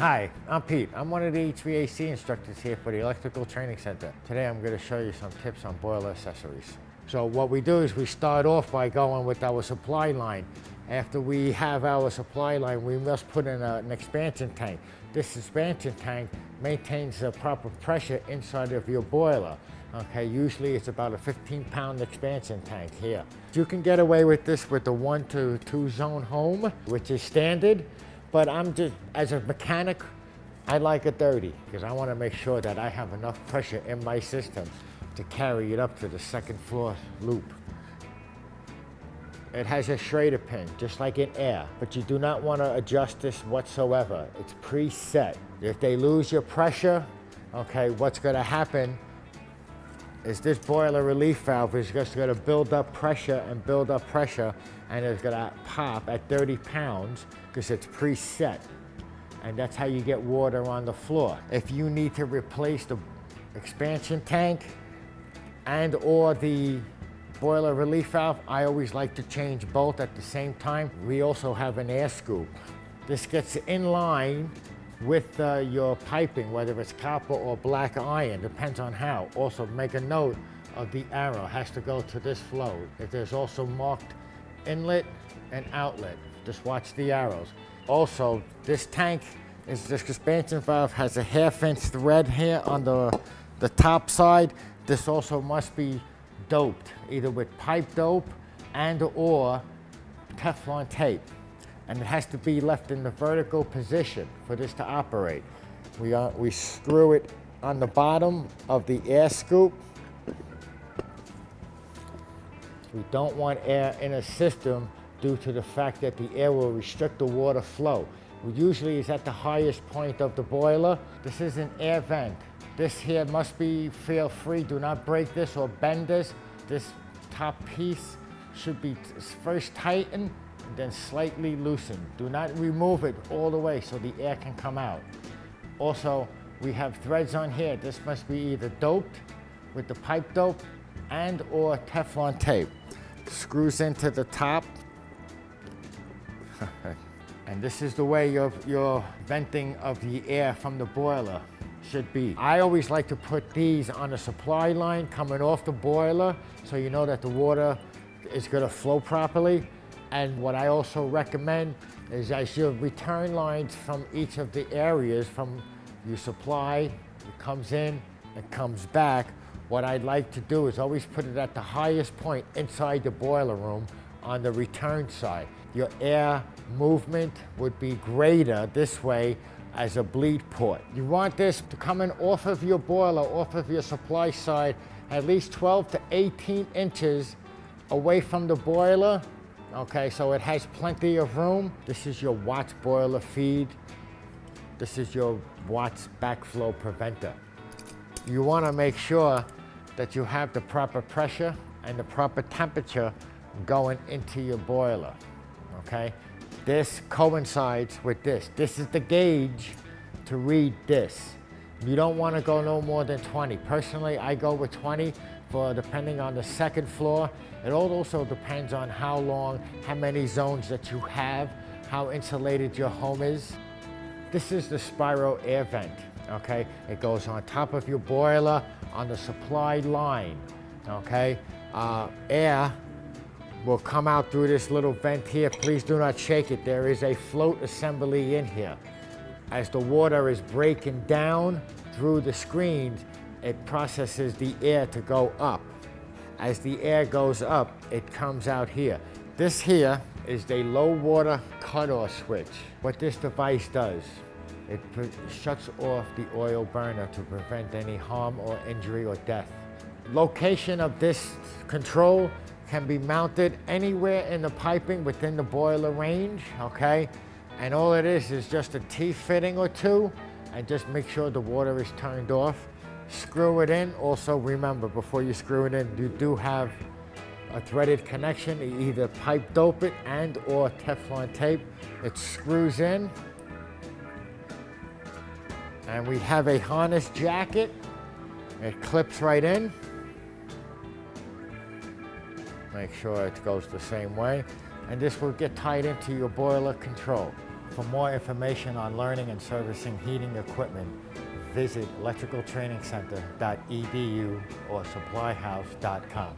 Hi, I'm Pete. I'm one of the HVAC instructors here for the Electrical Training Center. Today I'm going to show you some tips on boiler accessories. So what we do is we start off by going with our supply line. After we have our supply line, we must put in a, an expansion tank. This expansion tank maintains the proper pressure inside of your boiler. Okay, usually it's about a 15 pound expansion tank here. You can get away with this with the one to two zone home, which is standard. But I'm just, as a mechanic, I like a 30 because I want to make sure that I have enough pressure in my system to carry it up to the second floor loop. It has a Schrader pin, just like in air, but you do not want to adjust this whatsoever. It's preset. If they lose your pressure, okay, what's going to happen is this boiler relief valve is just going to build up pressure and build up pressure and it's going to pop at 30 pounds because it's preset and that's how you get water on the floor. If you need to replace the expansion tank and or the boiler relief valve, I always like to change both at the same time. We also have an air scoop. This gets in line with uh, your piping, whether it's copper or black iron, depends on how. Also make a note of the arrow, has to go to this flow. There's also marked inlet and outlet, just watch the arrows. Also, this tank is this expansion valve has a half inch thread here on the, the top side. This also must be doped, either with pipe dope and or Teflon tape and it has to be left in the vertical position for this to operate. We, we screw it on the bottom of the air scoop. We don't want air in a system due to the fact that the air will restrict the water flow. It usually is at the highest point of the boiler. This is an air vent. This here must be feel free. Do not break this or bend this. This top piece should be first tightened then slightly loosen. Do not remove it all the way so the air can come out. Also, we have threads on here. This must be either doped with the pipe dope and or Teflon tape. Screws into the top. and this is the way your, your venting of the air from the boiler should be. I always like to put these on a supply line coming off the boiler so you know that the water is gonna flow properly. And what I also recommend is as your return lines from each of the areas from your supply, it comes in, it comes back, what I'd like to do is always put it at the highest point inside the boiler room on the return side. Your air movement would be greater this way as a bleed port. You want this to come in off of your boiler, off of your supply side, at least 12 to 18 inches away from the boiler Okay, so it has plenty of room. This is your Watts boiler feed. This is your Watts backflow preventer. You want to make sure that you have the proper pressure and the proper temperature going into your boiler, okay? This coincides with this. This is the gauge to read this. You don't want to go no more than 20. Personally, I go with 20 for depending on the second floor. It also depends on how long, how many zones that you have, how insulated your home is. This is the Spiro air vent, okay? It goes on top of your boiler on the supply line, okay? Uh, air will come out through this little vent here. Please do not shake it. There is a float assembly in here. As the water is breaking down through the screens, it processes the air to go up. As the air goes up, it comes out here. This here is the low water cutoff switch. What this device does, it shuts off the oil burner to prevent any harm or injury or death. Location of this control can be mounted anywhere in the piping within the boiler range, okay? And all it is is just a T-fitting or two and just make sure the water is turned off screw it in. Also remember, before you screw it in, you do have a threaded connection, either pipe dope it and or Teflon tape. It screws in. And we have a harness jacket. It clips right in. Make sure it goes the same way. And this will get tied into your boiler control. For more information on learning and servicing heating equipment, visit electricaltrainingcenter.edu or supplyhouse.com.